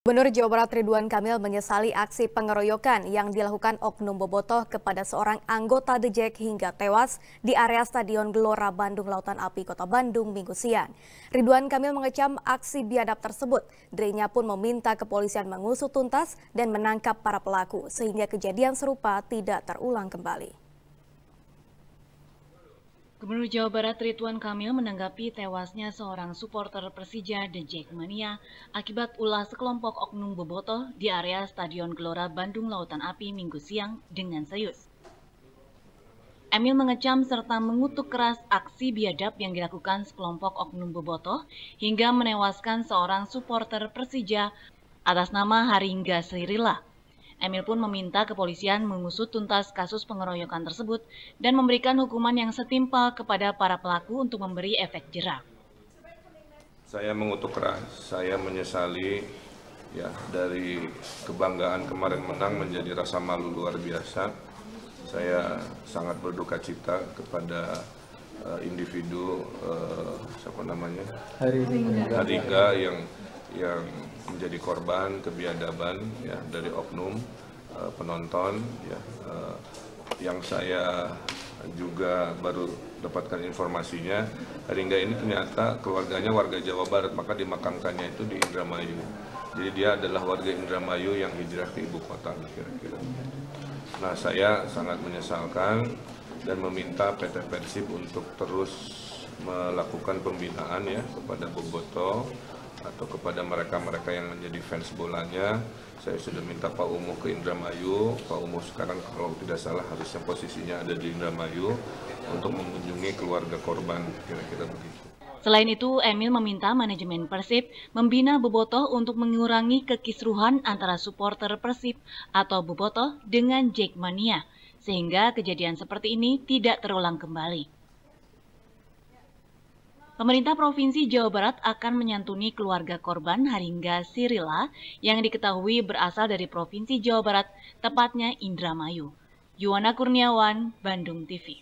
Gubernur Jawa Barat Ridwan Kamil menyesali aksi pengeroyokan yang dilakukan Oknum Bobotoh kepada seorang anggota Jack hingga tewas di area Stadion Gelora Bandung Lautan Api Kota Bandung minggu siang. Ridwan Kamil mengecam aksi biadab tersebut. Dirinya pun meminta kepolisian mengusut tuntas dan menangkap para pelaku sehingga kejadian serupa tidak terulang kembali. Gubernur Jawa Barat Ridwan Kamil menanggapi tewasnya seorang supporter Persija The Jackmania akibat ulah sekelompok oknum bobotoh di area Stadion Gelora Bandung Lautan Api minggu siang dengan serius. Emil mengecam serta mengutuk keras aksi biadab yang dilakukan sekelompok oknum bobotoh hingga menewaskan seorang supporter Persija atas nama Haringga Sririla. Emil pun meminta kepolisian mengusut tuntas kasus pengeroyokan tersebut dan memberikan hukuman yang setimpal kepada para pelaku untuk memberi efek jerah. Saya mengutuk keras, saya menyesali ya dari kebanggaan kemarin menang menjadi rasa malu luar biasa. Saya sangat berduka cita kepada uh, individu uh, siapa namanya Haringga yang yang menjadi korban kebiadaban ya dari oknum uh, penonton ya uh, yang saya juga baru dapatkan informasinya Haringga ini ternyata keluarganya warga Jawa Barat maka dimakamkannya itu di Indramayu. Jadi dia adalah warga Indramayu yang hijrah ke ibu kota kira-kira. Nah saya sangat menyesalkan dan meminta PT Persib untuk terus melakukan pembinaan ya kepada Boboto atau kepada mereka-mereka yang menjadi fans bolanya saya sudah minta Pak Umuh ke Indramayu Pak Umuh sekarang kalau tidak salah harusnya posisinya ada di Indramayu untuk mengunjungi keluarga korban kira-kira begitu Selain itu, Emil meminta manajemen Persib membina Bobotoh untuk mengurangi kekisruhan antara supporter Persib atau Bobotoh dengan Jackmania, sehingga kejadian seperti ini tidak terulang kembali. Pemerintah Provinsi Jawa Barat akan menyantuni keluarga korban Haringga Sirila yang diketahui berasal dari Provinsi Jawa Barat, tepatnya Indramayu. Yuwana Kurniawan, Bandung TV.